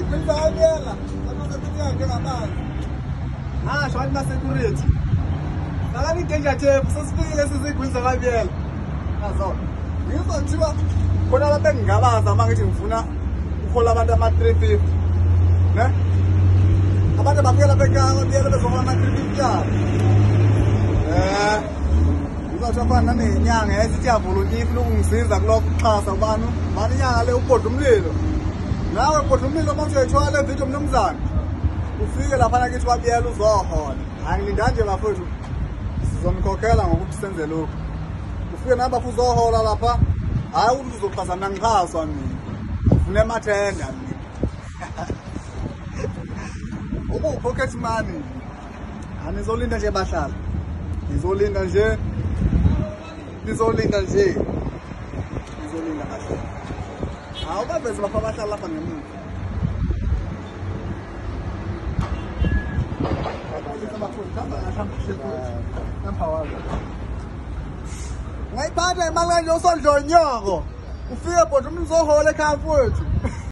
igwinisa kanyela anoseminyaka ngamanje ngasho abantu basecurity fakani i-danger tape sesifikile sizigwinisa kabyela azona ngizothiwa khona abantu engingabaza uma ngithi ngifuna uhola abantu ama-three fifty ne abantu bafikela bekabiyela bezohola ama-three fifty yabo um ngizotho fana nanenyanga yayisithi yavolontiya ifuna ukungisiza kulokho kuxhasa ubani ubani inyanga le? Ubhodla umlilo. Nawe bhodla umlilo uma uthi uyayithola le vidiyo mnumzane ufike laphana kithi wabiyela uzohola. Angilindani nje bafowethu. Sizomkhokhela ngokuthi senze lokhu. Ufike nabafu uzohola lapha hayi ukuthi uzoxhasa mina ngixhaswa mina. Ufune emathenda mina. Ubu-pocket money anizolinda nje bahlala. Nizolinda nje nizolinda nje. Nizolinda bahlala awukaveze bapha abahlala lapha ngemuva ungayiphatha imalanje osondlonyoko ufike bhodla umntu uzohola ekhaya mfowethu